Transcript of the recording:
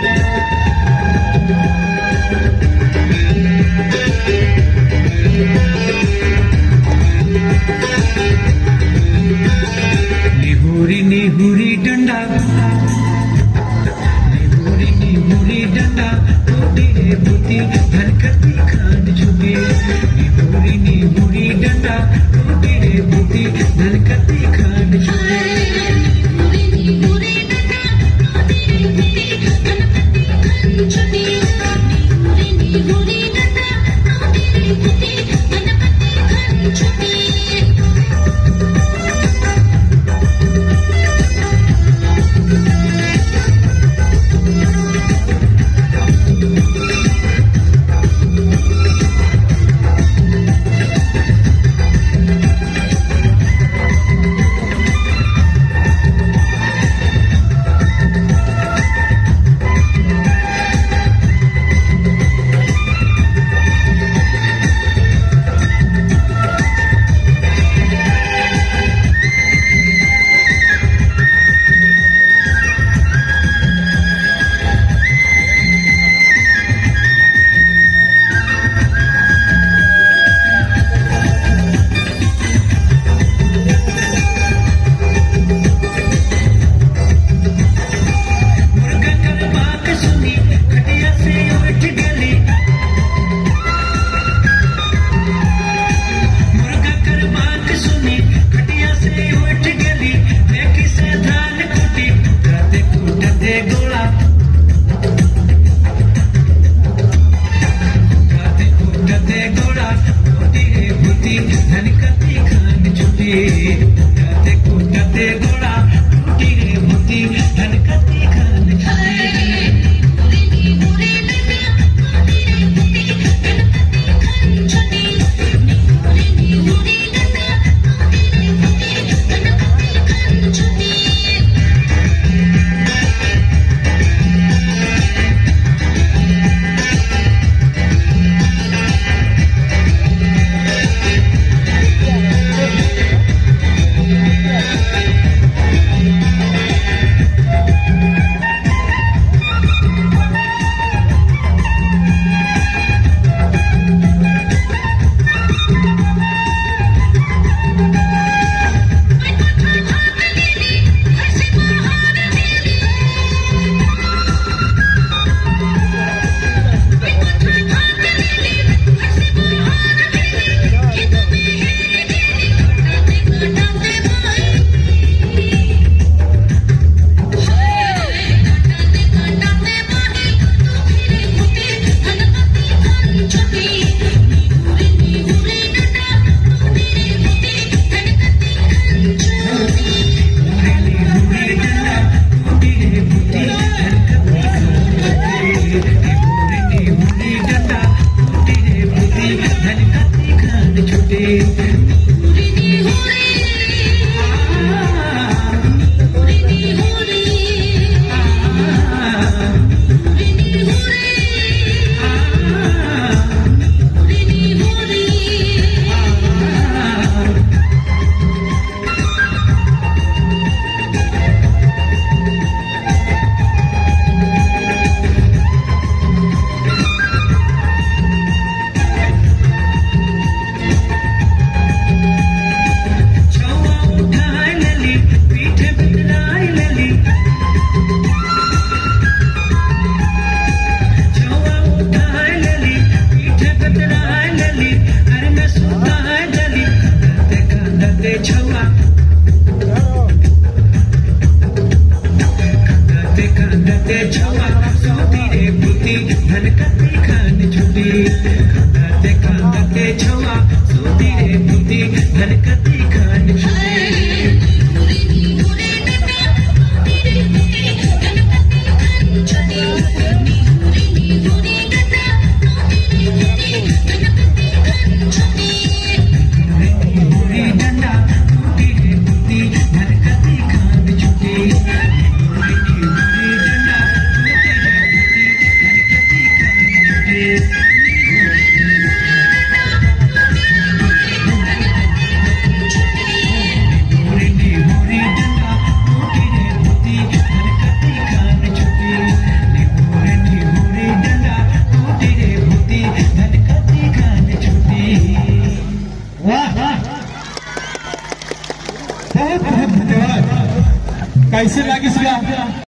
Yeah. छवा सुनती रे पुती धन कते खान छुटी खाते खाते छावा सुनती रे पुती धन कते खान छुटी कैसे लगे इसका।